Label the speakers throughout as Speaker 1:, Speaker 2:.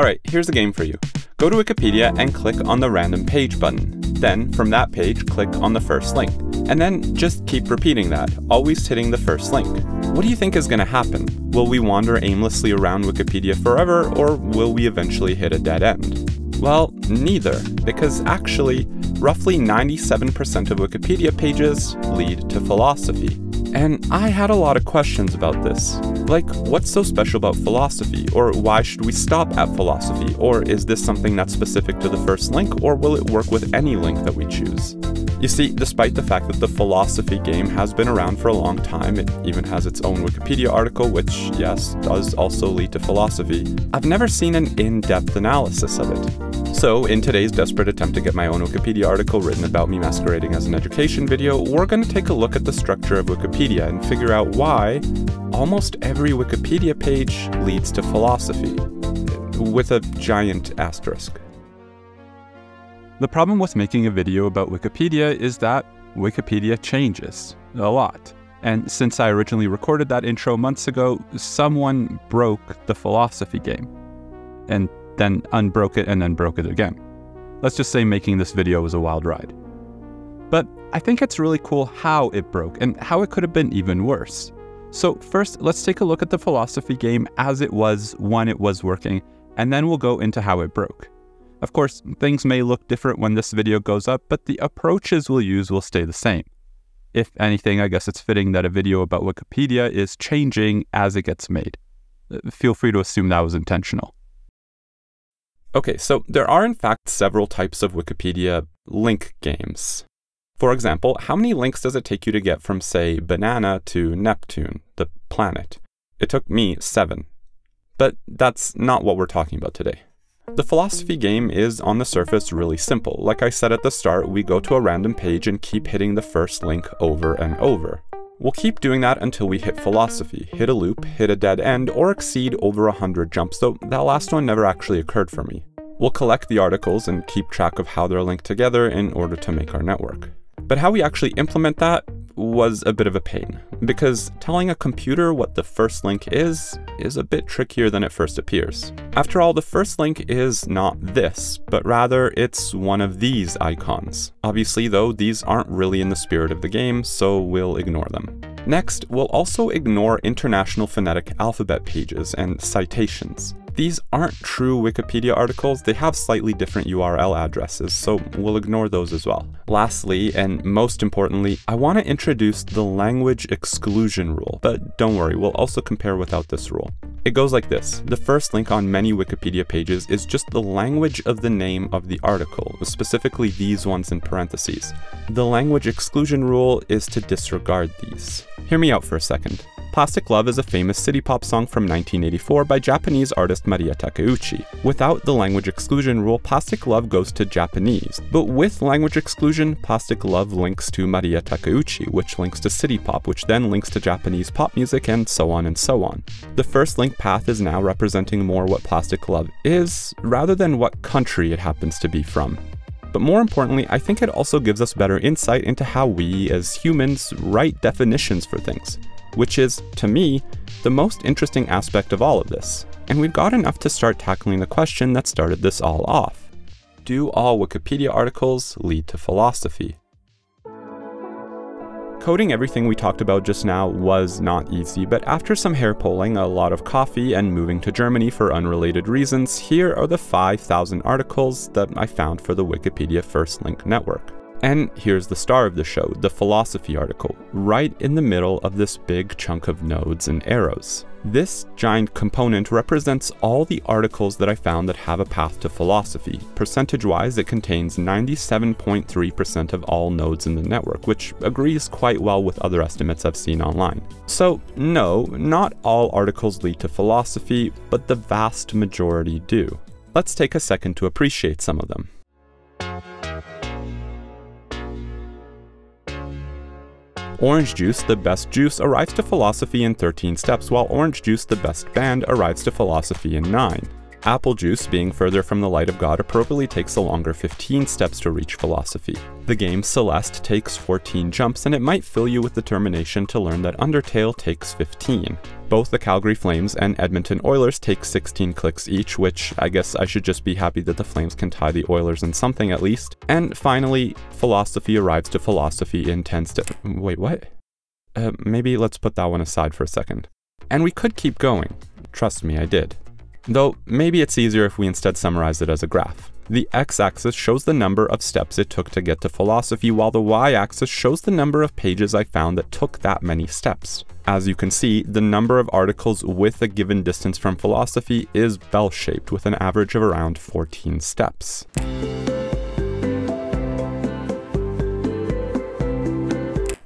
Speaker 1: Alright, here's a game for you. Go to Wikipedia and click on the random page button. Then, from that page, click on the first link. And then just keep repeating that, always hitting the first link. What do you think is going to happen? Will we wander aimlessly around Wikipedia forever, or will we eventually hit a dead end? Well, neither, because actually, roughly 97% of Wikipedia pages lead to philosophy. And I had a lot of questions about this. Like, what's so special about philosophy? Or why should we stop at philosophy? Or is this something that's specific to the first link? Or will it work with any link that we choose? You see, despite the fact that the philosophy game has been around for a long time, it even has its own Wikipedia article, which, yes, does also lead to philosophy, I've never seen an in depth analysis of it. So, in today's desperate attempt to get my own Wikipedia article written about me masquerading as an education video, we're going to take a look at the structure of Wikipedia and figure out why almost every Wikipedia page leads to philosophy, with a giant asterisk. The problem with making a video about Wikipedia is that Wikipedia changes a lot. And since I originally recorded that intro months ago, someone broke the philosophy game. And then unbroke it and then broke it again. Let's just say making this video was a wild ride. But I think it's really cool how it broke and how it could have been even worse. So first, let's take a look at the philosophy game as it was when it was working, and then we'll go into how it broke. Of course, things may look different when this video goes up, but the approaches we'll use will stay the same. If anything, I guess it's fitting that a video about Wikipedia is changing as it gets made. Uh, feel free to assume that was intentional. Okay, so there are in fact several types of Wikipedia link games. For example, how many links does it take you to get from, say, banana to Neptune, the planet? It took me seven. But that's not what we're talking about today. The philosophy game is, on the surface, really simple. Like I said at the start, we go to a random page and keep hitting the first link over and over. We'll keep doing that until we hit philosophy, hit a loop, hit a dead end, or exceed over 100 jumps, though that last one never actually occurred for me. We'll collect the articles and keep track of how they're linked together in order to make our network. But how we actually implement that was a bit of a pain, because telling a computer what the first link is is a bit trickier than it first appears. After all, the first link is not this, but rather it's one of these icons. Obviously though, these aren't really in the spirit of the game, so we'll ignore them. Next, we'll also ignore International Phonetic Alphabet pages and citations. These aren't true Wikipedia articles, they have slightly different URL addresses, so we'll ignore those as well. Lastly, and most importantly, I want to introduce the language exclusion rule, but don't worry, we'll also compare without this rule. It goes like this. The first link on many Wikipedia pages is just the language of the name of the article, specifically these ones in parentheses. The language exclusion rule is to disregard these. Hear me out for a second. Plastic Love is a famous city pop song from 1984 by Japanese artist Maria Takeuchi. Without the language exclusion rule, Plastic Love goes to Japanese. But with language exclusion, Plastic Love links to Maria Takeuchi, which links to city pop, which then links to Japanese pop music, and so on and so on. The first link path is now representing more what Plastic Love is, rather than what country it happens to be from. But more importantly, I think it also gives us better insight into how we, as humans, write definitions for things which is, to me, the most interesting aspect of all of this. And we've got enough to start tackling the question that started this all off. Do all Wikipedia articles lead to philosophy? Coding everything we talked about just now was not easy, but after some hair pulling, a lot of coffee, and moving to Germany for unrelated reasons, here are the 5,000 articles that I found for the Wikipedia First Link Network. And here's the star of the show, the philosophy article, right in the middle of this big chunk of nodes and arrows. This giant component represents all the articles that I found that have a path to philosophy. Percentage wise, it contains 97.3% of all nodes in the network, which agrees quite well with other estimates I've seen online. So, no, not all articles lead to philosophy, but the vast majority do. Let's take a second to appreciate some of them. Orange Juice, the best juice, arrives to philosophy in 13 steps, while Orange Juice, the best band, arrives to philosophy in 9. Apple juice, being further from the light of God, appropriately takes a longer 15 steps to reach philosophy. The game Celeste takes 14 jumps, and it might fill you with determination to learn that Undertale takes 15. Both the Calgary Flames and Edmonton Oilers take 16 clicks each, which I guess I should just be happy that the Flames can tie the Oilers in something at least. And finally, philosophy arrives to philosophy in 10 steps. Wait, what? Uh, maybe let's put that one aside for a second. And we could keep going. Trust me, I did. Though maybe it's easier if we instead summarize it as a graph. The x-axis shows the number of steps it took to get to philosophy, while the y-axis shows the number of pages I found that took that many steps. As you can see, the number of articles with a given distance from philosophy is bell-shaped with an average of around 14 steps.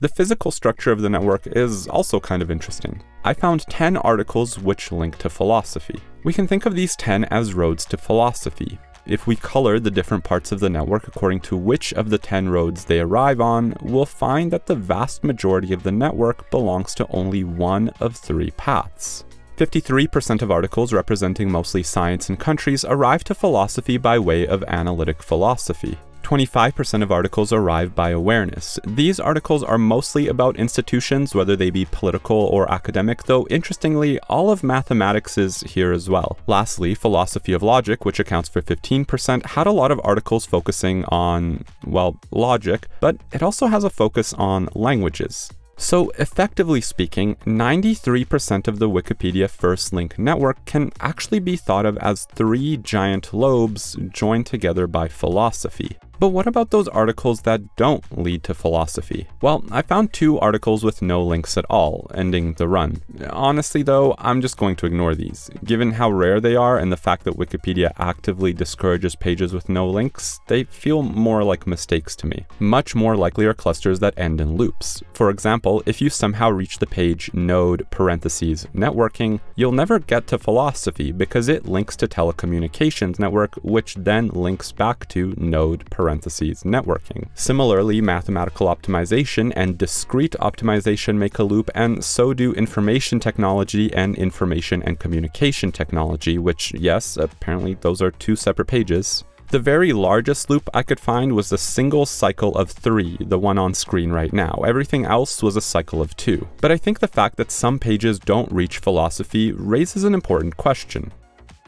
Speaker 1: The physical structure of the network is also kind of interesting. I found 10 articles which link to philosophy. We can think of these 10 as roads to philosophy. If we color the different parts of the network according to which of the 10 roads they arrive on, we'll find that the vast majority of the network belongs to only one of three paths. 53% of articles representing mostly science and countries arrive to philosophy by way of analytic philosophy. 25% of articles arrive by awareness. These articles are mostly about institutions, whether they be political or academic, though interestingly, all of mathematics is here as well. Lastly, philosophy of logic, which accounts for 15%, had a lot of articles focusing on, well, logic, but it also has a focus on languages. So effectively speaking, 93% of the Wikipedia first link network can actually be thought of as three giant lobes joined together by philosophy. But what about those articles that don't lead to philosophy? Well, I found two articles with no links at all, ending the run. Honestly though, I'm just going to ignore these. Given how rare they are and the fact that Wikipedia actively discourages pages with no links, they feel more like mistakes to me. Much more likely are clusters that end in loops. For example, if you somehow reach the page node parentheses networking, you'll never get to philosophy because it links to telecommunications network, which then links back to node parentheses parentheses networking. Similarly, mathematical optimization and discrete optimization make a loop, and so do information technology and information and communication technology, which, yes, apparently those are two separate pages. The very largest loop I could find was a single cycle of three, the one on screen right now. Everything else was a cycle of two. But I think the fact that some pages don't reach philosophy raises an important question.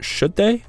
Speaker 1: Should they?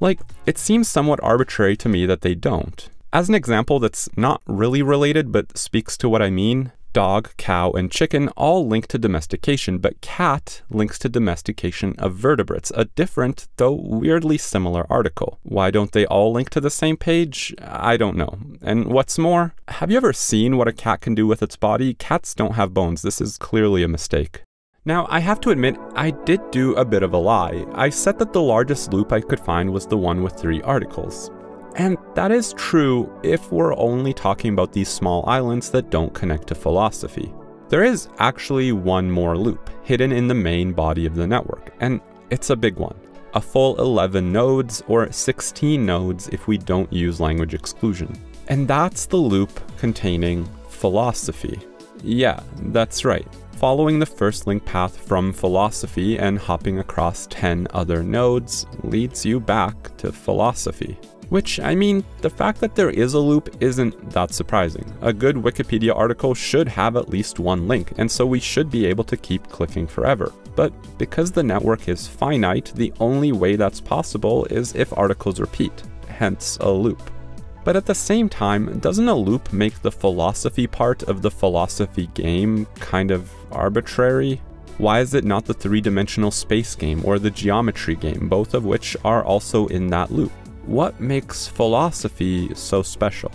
Speaker 1: Like, it seems somewhat arbitrary to me that they don't. As an example that's not really related but speaks to what I mean, dog, cow, and chicken all link to domestication, but cat links to domestication of vertebrates, a different, though weirdly similar article. Why don't they all link to the same page? I don't know. And what's more, have you ever seen what a cat can do with its body? Cats don't have bones. This is clearly a mistake. Now, I have to admit, I did do a bit of a lie. I said that the largest loop I could find was the one with three articles. And that is true if we're only talking about these small islands that don't connect to philosophy. There is actually one more loop, hidden in the main body of the network, and it's a big one. A full 11 nodes, or 16 nodes if we don't use language exclusion. And that's the loop containing philosophy. Yeah, that's right. Following the first link path from philosophy and hopping across 10 other nodes leads you back to philosophy. Which, I mean, the fact that there is a loop isn't that surprising. A good Wikipedia article should have at least one link, and so we should be able to keep clicking forever. But because the network is finite, the only way that's possible is if articles repeat, hence a loop. But at the same time, doesn't a loop make the philosophy part of the philosophy game kind of arbitrary? Why is it not the three dimensional space game or the geometry game, both of which are also in that loop? What makes philosophy so special?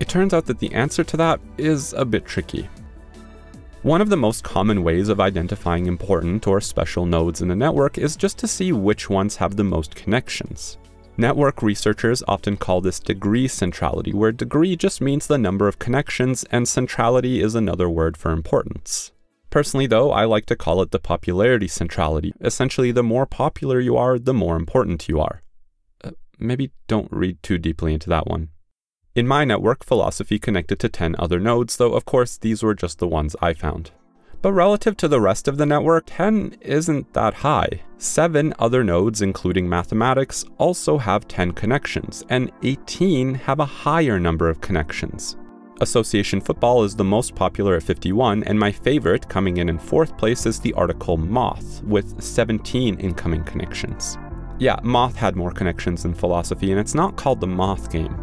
Speaker 1: It turns out that the answer to that is a bit tricky. One of the most common ways of identifying important or special nodes in a network is just to see which ones have the most connections. Network researchers often call this degree centrality, where degree just means the number of connections and centrality is another word for importance. Personally, though, I like to call it the popularity centrality. Essentially, the more popular you are, the more important you are maybe don't read too deeply into that one. In my network, philosophy connected to 10 other nodes, though of course these were just the ones I found. But relative to the rest of the network, 10 isn't that high. Seven other nodes, including mathematics, also have 10 connections, and 18 have a higher number of connections. Association football is the most popular at 51, and my favorite, coming in in fourth place, is the article Moth, with 17 incoming connections. Yeah, Moth had more connections than philosophy, and it's not called the Moth game.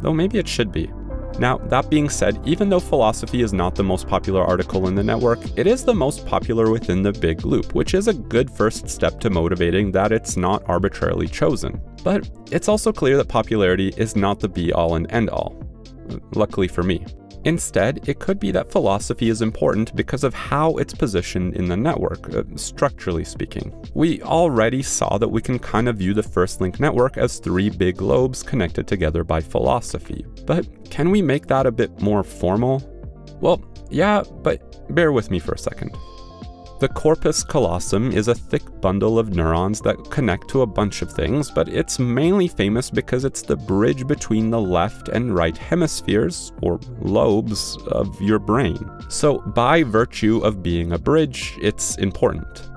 Speaker 1: Though maybe it should be. Now, that being said, even though philosophy is not the most popular article in the network, it is the most popular within the big loop, which is a good first step to motivating that it's not arbitrarily chosen. But it's also clear that popularity is not the be all and end all. Luckily for me. Instead, it could be that philosophy is important because of how it's positioned in the network, uh, structurally speaking. We already saw that we can kind of view the first link network as three big lobes connected together by philosophy. But can we make that a bit more formal? Well, yeah, but bear with me for a second. The corpus callosum is a thick bundle of neurons that connect to a bunch of things, but it's mainly famous because it's the bridge between the left and right hemispheres, or lobes, of your brain. So, by virtue of being a bridge, it's important.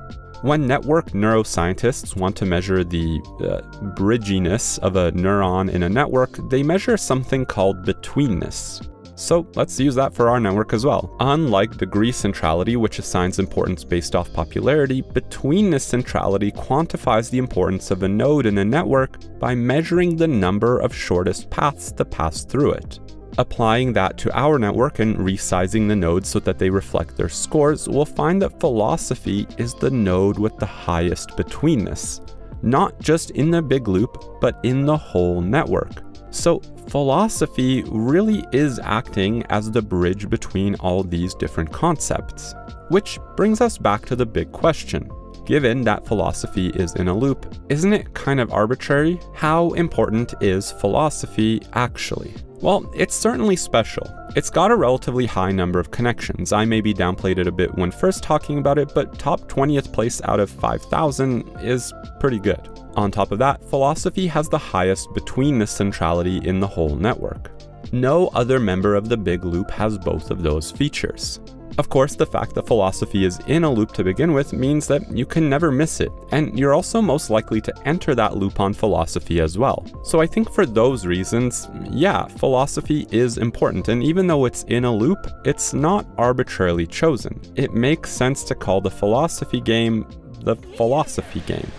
Speaker 1: When network neuroscientists want to measure the uh, bridginess of a neuron in a network, they measure something called betweenness. So let's use that for our network as well. Unlike degree centrality, which assigns importance based off popularity, betweenness centrality quantifies the importance of a node in a network by measuring the number of shortest paths to pass through it. Applying that to our network and resizing the nodes so that they reflect their scores, we'll find that philosophy is the node with the highest betweenness, not just in the big loop, but in the whole network. So, philosophy really is acting as the bridge between all these different concepts. Which brings us back to the big question. Given that philosophy is in a loop, isn't it kind of arbitrary? How important is philosophy actually? Well, it's certainly special. It's got a relatively high number of connections. I maybe downplayed it a bit when first talking about it, but top 20th place out of 5,000 is pretty good. On top of that, philosophy has the highest betweenness centrality in the whole network. No other member of the big loop has both of those features. Of course, the fact that philosophy is in a loop to begin with means that you can never miss it, and you're also most likely to enter that loop on philosophy as well. So I think for those reasons, yeah, philosophy is important, and even though it's in a loop, it's not arbitrarily chosen. It makes sense to call the philosophy game the philosophy game.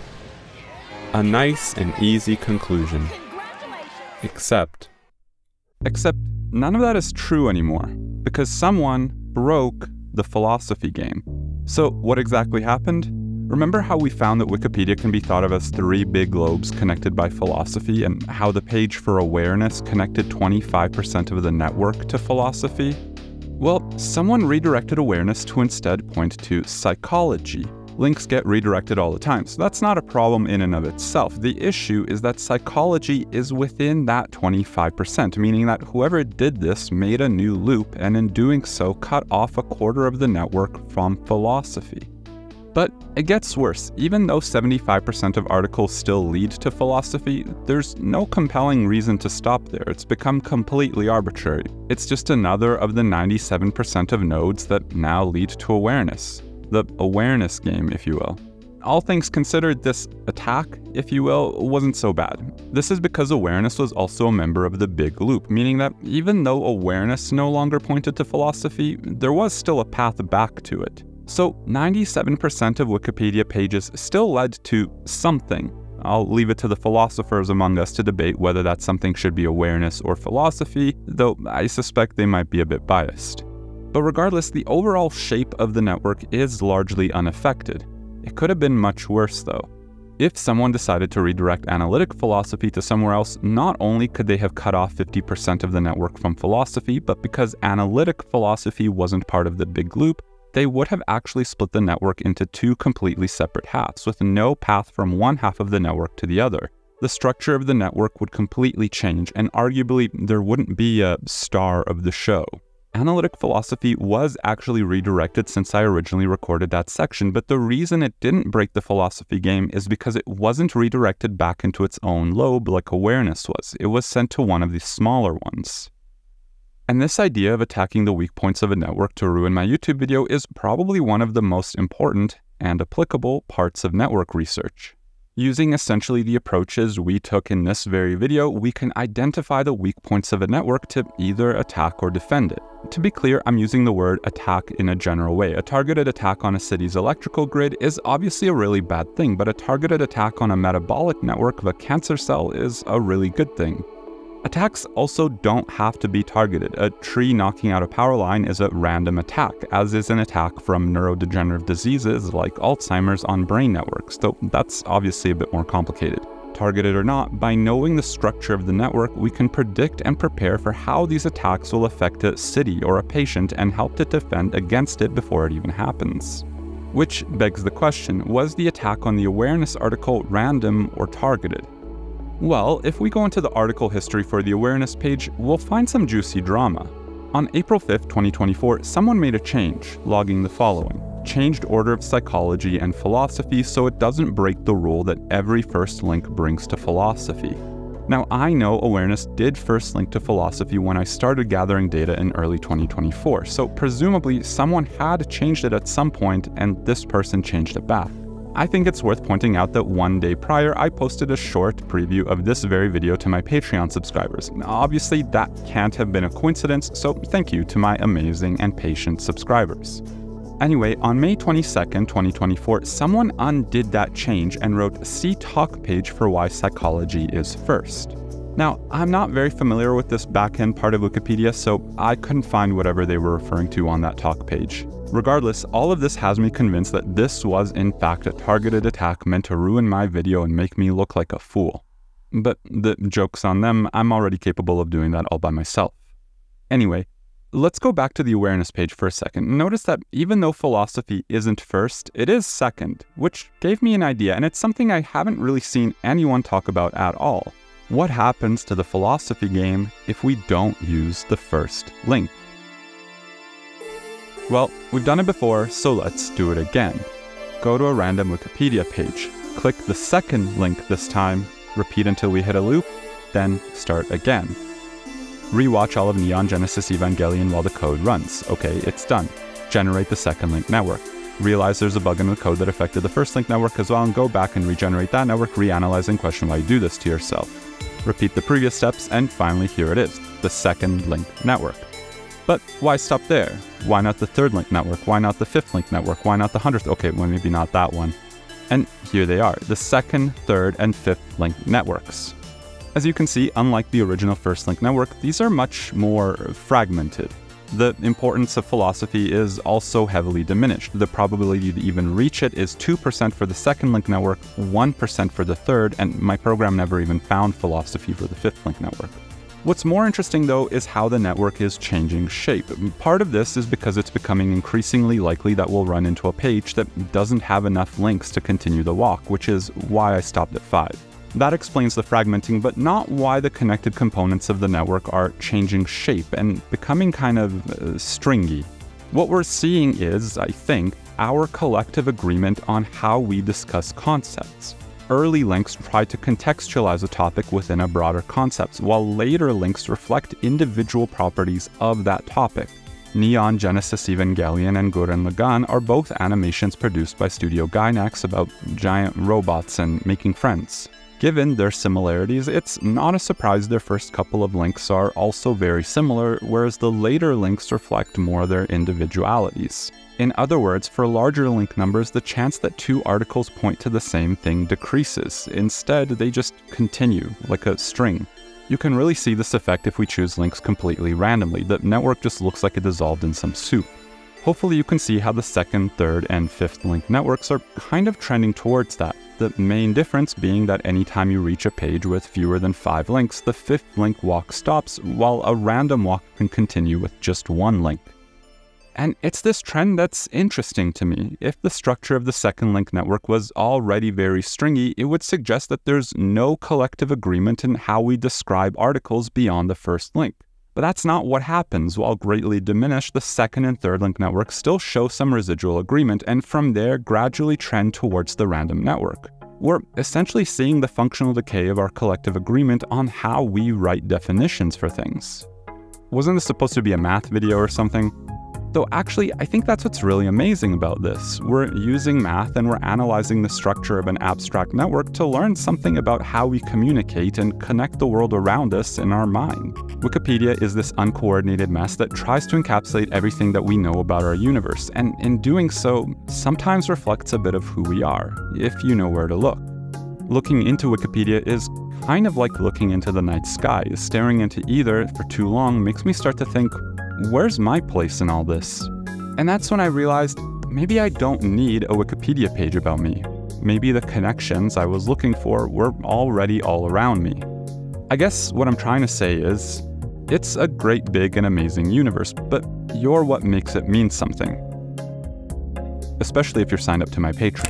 Speaker 1: A nice and easy conclusion. Except.
Speaker 2: Except none of that is true anymore, because someone broke the philosophy game. So, what exactly happened? Remember how we found that Wikipedia can be thought of as three big globes connected by philosophy, and how the page for awareness connected 25% of the network to philosophy? Well, someone redirected awareness to instead point to psychology, links get redirected all the time. So that's not a problem in and of itself. The issue is that psychology is within that 25%, meaning that whoever did this made a new loop and in doing so cut off a quarter of the network from philosophy. But it gets worse. Even though 75% of articles still lead to philosophy, there's no compelling reason to stop there. It's become completely arbitrary. It's just another of the 97% of nodes that now lead to awareness the awareness game, if you will. All things considered, this attack, if you will, wasn't so bad. This is because awareness was also a member of the big loop, meaning that even though awareness no longer pointed to philosophy, there was still a path back to it. So 97% of Wikipedia pages still led to something. I'll leave it to the philosophers among us to debate whether that something should be awareness or philosophy, though I suspect they might be a bit biased. But regardless, the overall shape of the network is largely unaffected. It could have been much worse though. If someone decided to redirect analytic philosophy to somewhere else, not only could they have cut off 50% of the network from philosophy, but because analytic philosophy wasn't part of the big loop, they would have actually split the network into two completely separate halves, with no path from one half of the network to the other. The structure of the network would completely change, and arguably, there wouldn't be a star of the show analytic philosophy was actually redirected since I originally recorded that section, but the reason it didn't break the philosophy game is because it wasn't redirected back into its own lobe like awareness was. It was sent to one of the smaller ones. And this idea of attacking the weak points of a network to ruin my YouTube video is probably one of the most important and applicable parts of network research. Using essentially the approaches we took in this very video, we can identify the weak points of a network to either attack or defend it. To be clear, I'm using the word attack in a general way. A targeted attack on a city's electrical grid is obviously a really bad thing, but a targeted attack on a metabolic network of a cancer cell is a really good thing. Attacks also don't have to be targeted. A tree knocking out a power line is a random attack, as is an attack from neurodegenerative diseases like Alzheimer's on brain networks, though that's obviously a bit more complicated. Targeted or not, by knowing the structure of the network, we can predict and prepare for how these attacks will affect a city or a patient and help to defend against it before it even happens. Which begs the question was the attack on the awareness article random or targeted? Well, if we go into the article history for the awareness page, we'll find some juicy drama. On April 5, 2024, someone made a change, logging the following changed order of psychology and philosophy so it doesn't break the rule that every first link brings to philosophy. Now, I know awareness did first link to philosophy when I started gathering data in early 2024, so presumably someone had changed it at some point and this person changed it back. I think it's worth pointing out that one day prior, I posted a short preview of this very video to my Patreon subscribers. Obviously, that can't have been a coincidence, so thank you to my amazing and patient subscribers. Anyway, on May 22nd, 2024, someone undid that change and wrote See talk page for why psychology is first. Now, I'm not very familiar with this backend part of Wikipedia, so I couldn't find whatever they were referring to on that talk page. Regardless, all of this has me convinced that this was in fact a targeted attack meant to ruin my video and make me look like a fool. But the joke's on them, I'm already capable of doing that all by myself. Anyway, let's go back to the awareness page for a second. Notice that even though philosophy isn't first, it is second, which gave me an idea, and it's something I haven't really seen anyone talk about at all. What happens to the philosophy game if we don't use the first link? Well, we've done it before, so let's do it again. Go to a random Wikipedia page, click the second link this time, repeat until we hit a loop, then start again. Rewatch all of Neon Genesis Evangelion while the code runs. Okay, it's done. Generate the second link network. Realize there's a bug in the code that affected the first link network as well, and go back and regenerate that network, reanalyze and question why you do this to yourself. Repeat the previous steps, and finally, here it is the second link network. But why stop there? Why not the third link network? Why not the fifth link network? Why not the hundredth? Okay, well, maybe not that one. And here they are the second, third, and fifth link networks. As you can see, unlike the original first link network, these are much more fragmented. The importance of philosophy is also heavily diminished. The probability to even reach it is 2% for the second link network, 1% for the third, and my program never even found philosophy for the fifth link network. What's more interesting though is how the network is changing shape. Part of this is because it's becoming increasingly likely that we'll run into a page that doesn't have enough links to continue the walk, which is why I stopped at 5. That explains the fragmenting, but not why the connected components of the network are changing shape and becoming kind of uh, stringy. What we're seeing is, I think, our collective agreement on how we discuss concepts early links try to contextualize a topic within a broader concept, while later links reflect individual properties of that topic. Neon Genesis Evangelion and Gurren Lagann are both animations produced by Studio Gainax about giant robots and making friends. Given their similarities, it's not a surprise their first couple of links are also very similar, whereas the later links reflect more their individualities. In other words, for larger link numbers, the chance that two articles point to the same thing decreases. Instead, they just continue, like a string. You can really see this effect if we choose links completely randomly. The network just looks like it dissolved in some soup. Hopefully you can see how the second, third, and fifth link networks are kind of trending towards that. The main difference being that anytime you reach a page with fewer than five links, the fifth link walk stops, while a random walk can continue with just one link. And it's this trend that's interesting to me. If the structure of the second link network was already very stringy, it would suggest that there's no collective agreement in how we describe articles beyond the first link. But that's not what happens. While greatly diminished, the second and third link networks still show some residual agreement, and from there gradually trend towards the random network. We're essentially seeing the functional decay of our collective agreement on how we write definitions for things. wasn't this supposed to be a math video or something? Though actually, I think that's what's really amazing about this. We're using math and we're analyzing the structure of an abstract network to learn something about how we communicate and connect the world around us in our mind. Wikipedia is this uncoordinated mess that tries to encapsulate everything that we know about our universe, and in doing so, sometimes reflects a bit of who we are, if you know where to look. Looking into Wikipedia is kind of like looking into the night sky. Staring into either for too long makes me start to think, where's my place in all this? And that's when I realized maybe I don't need a Wikipedia page about me. Maybe the connections I was looking for were already all around me. I guess what I'm trying to say is, it's a great big and amazing universe, but you're what makes it mean something. Especially if you're signed up to my Patreon.